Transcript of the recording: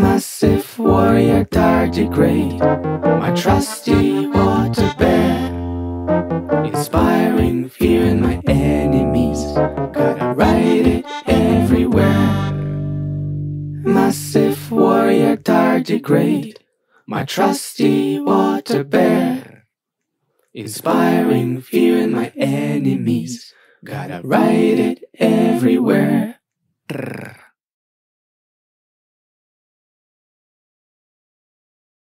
Massive warrior tardigrade, my trusty water bear. Inspiring fear in my enemies, gotta ride it everywhere. Massive warrior tardigrade, my trusty water bear. Inspiring fear in my enemies, gotta ride it everywhere. Brrr.